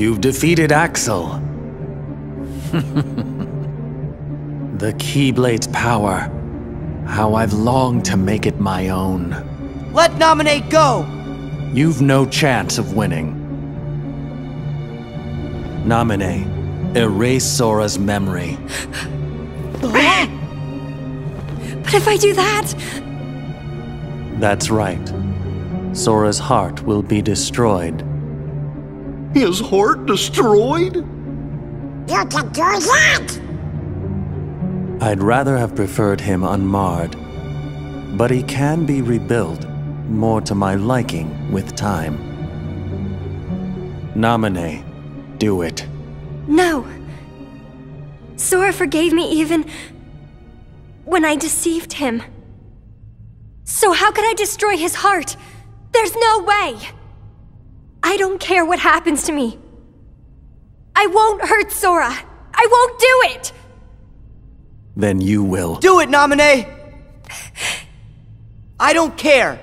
You've defeated Axel. the Keyblade's power. How I've longed to make it my own. Let Naminé go! You've no chance of winning. Naminé, erase Sora's memory. But if I do that, That's right. Sora's heart will be destroyed. His heart destroyed? You can do that! I'd rather have preferred him unmarred. But he can be rebuilt, more to my liking, with time. Naminé, do it. no. Sora forgave me even when I deceived him. So how could I destroy his heart? There's no way! I don't care what happens to me. I won't hurt Sora. I won't do it! Then you will. Do it, Naminé! I don't care.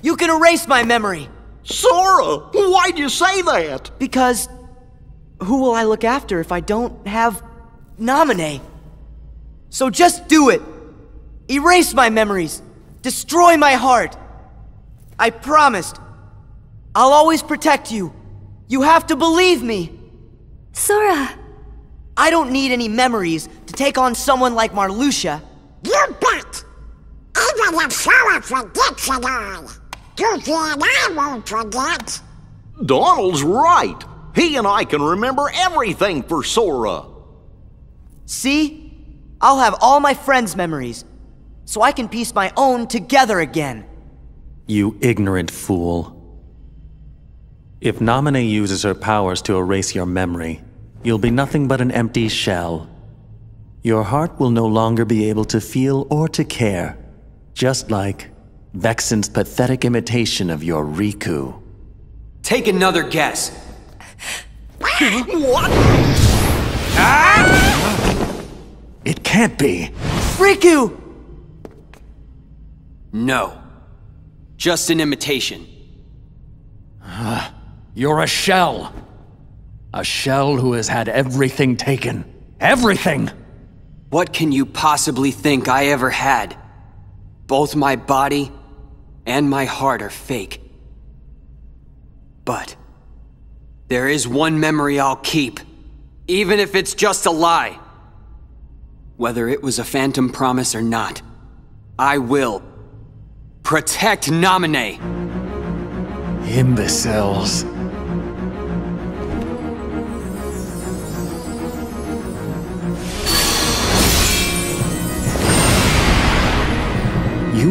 You can erase my memory. Sora, why'd you say that? Because who will I look after if I don't have Naminé? So just do it. Erase my memories. Destroy my heart. I promised. I'll always protect you. You have to believe me. Sora, I don't need any memories to take on someone like Marluxia. You bet! Even if Sora forgets it all, Goofy and I won't forget. Donald's right. He and I can remember everything for Sora. See? I'll have all my friends' memories, so I can piece my own together again. You ignorant fool. If Naminé uses her powers to erase your memory, you'll be nothing but an empty shell. Your heart will no longer be able to feel or to care, just like Vexen's pathetic imitation of your Riku. Take another guess. What? It can't be! Riku! No. Just an imitation. You're a shell! A shell who has had everything taken. Everything! What can you possibly think I ever had? Both my body and my heart are fake. But there is one memory I'll keep, even if it's just a lie. Whether it was a phantom promise or not, I will protect Naminé. Imbeciles.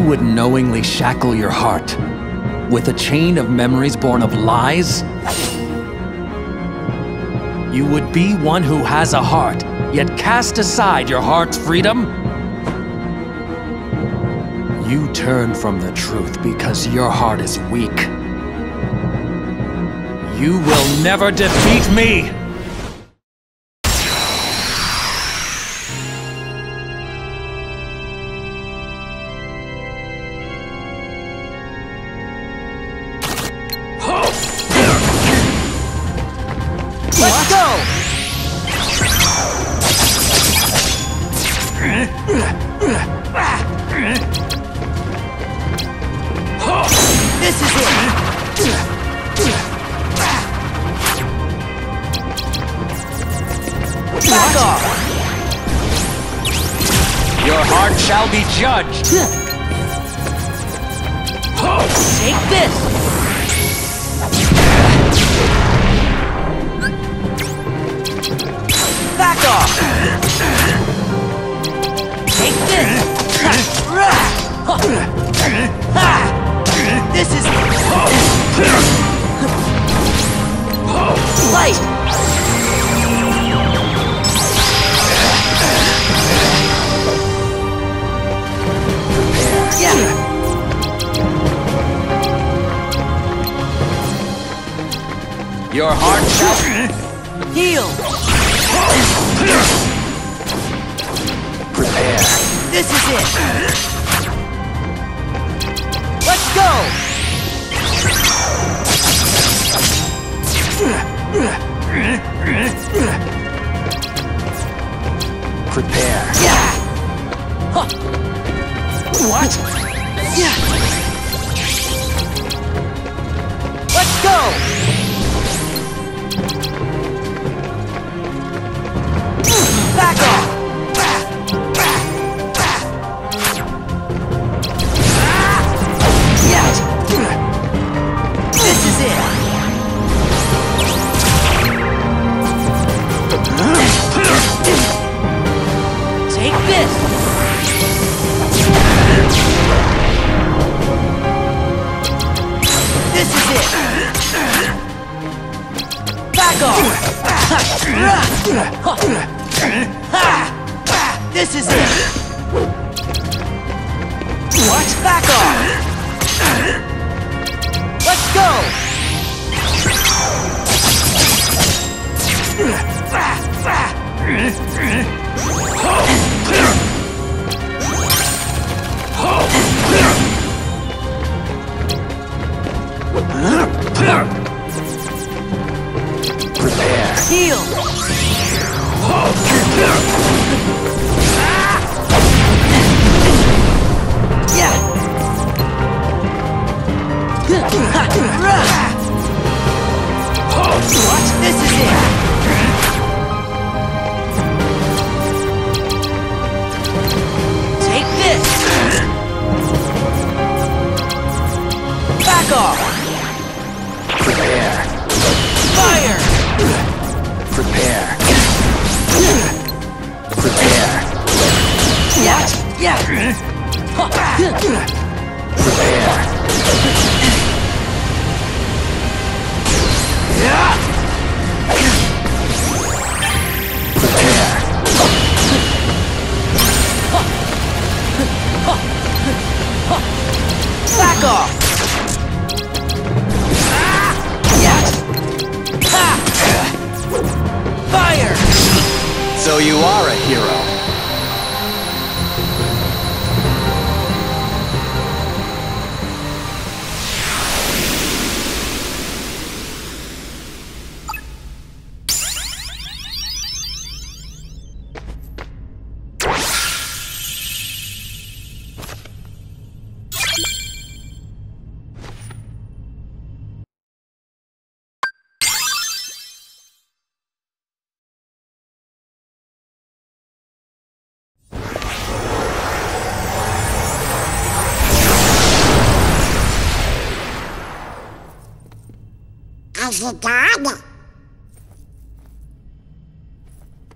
You would knowingly shackle your heart with a chain of memories born of lies? You would be one who has a heart, yet cast aside your heart's freedom? You turn from the truth because your heart is weak. You will never defeat me! This is it! Back off! Your heart shall be judged! Take this! Back off! Take this! This is light! Yeah! Your heart shall Heal! This is it! Let's go! Prepare. Yeah! Huh. What? Yeah! Let's go! This! Is it! Back off! This is it! Back off! Let's go! Prepare.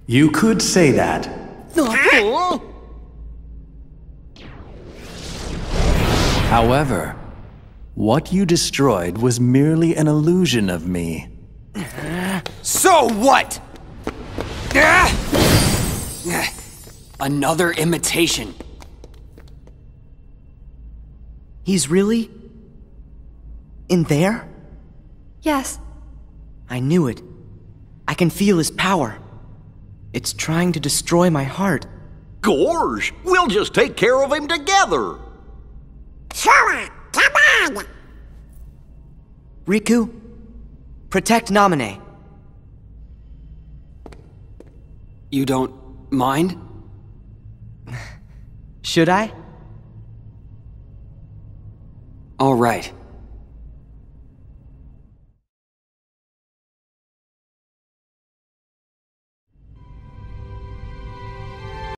You could say that. However, what you destroyed was merely an illusion of me. So what? Another imitation. He's really? in there? Yes. I knew it. I can feel his power. It's trying to destroy my heart. Gorge, we'll just take care of him together. Sora, come on! Riku, protect Namine. You don't mind? Should I? All right.